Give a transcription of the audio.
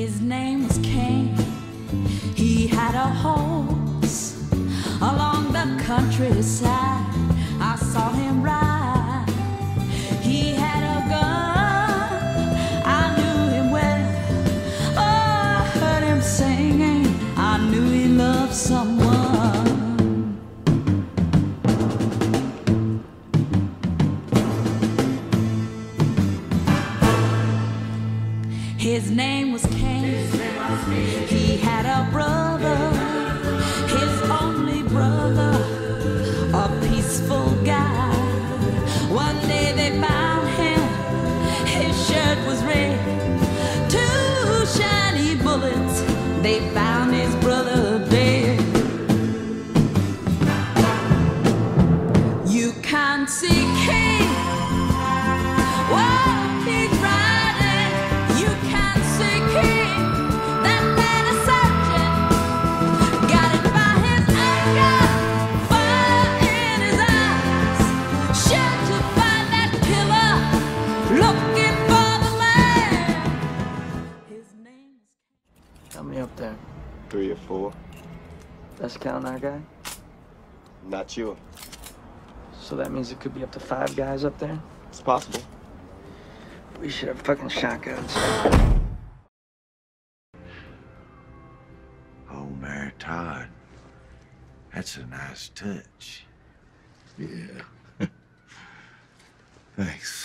His name was King. He had a horse along the countryside. I saw him ride. He had a gun. I knew him well. Oh, I heard him singing. I knew he loved someone. His name was King. He had a brother, his only brother, a peaceful guy. One day they found him, his shirt was red. Two shiny bullets, they found his brother dead. You can't see King. How many up there? Three or four. That's counting our guy? Not sure. So that means it could be up to five guys up there? It's possible. We should have fucking shotguns. Oh, Mary Todd. That's a nice touch. Yeah. Thanks.